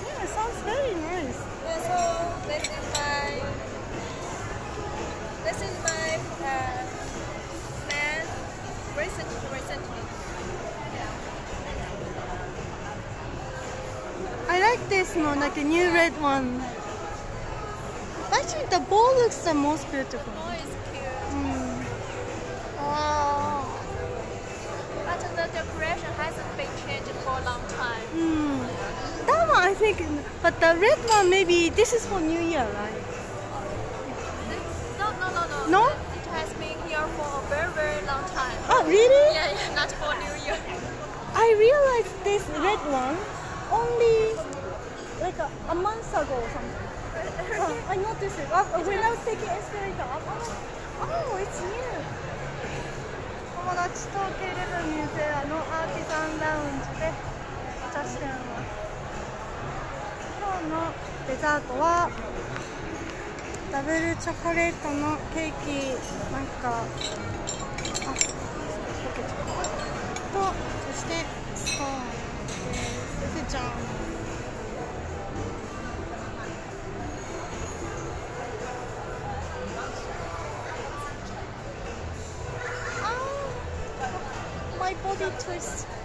Yeah, it sounds very nice. Yeah, so this is my this is my uh, plan recent recently. I like this one, like a new red one. Actually, the ball looks the most beautiful. Oh, think, but the red one, maybe this is for New Year, right? No, no, no, no. No? It has been here for a very, very long time. Oh, really? Yeah, yeah, not for New Year. I realized this red one only like a, a month ago or something. Oh, I noticed it. Oh, when I was taking escalator up, oh, oh, it's new. 友達とケレブミューゼアのアーティザンラウンジでお茶してます。 のデザートはダブルチョコレートのケーキなんかあとそしてスコーンです。ゆずちゃん。あーマイボディチョイス。